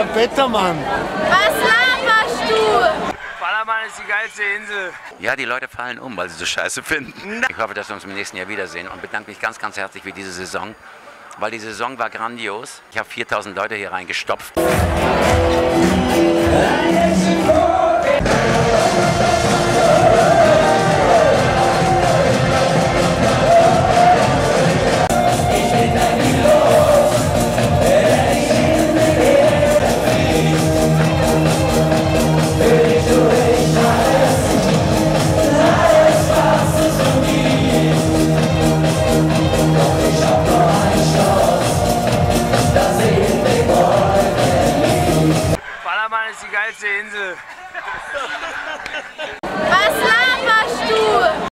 der Bettermann. Was laberst du? Ballermann ist die geilste Insel. Ja, die Leute fallen um, weil sie so scheiße finden. Ich hoffe, dass wir uns im nächsten Jahr wiedersehen und bedanke mich ganz, ganz herzlich für diese Saison, weil die Saison war grandios. Ich habe 4000 Leute hier reingestopft. ist die geilste Insel.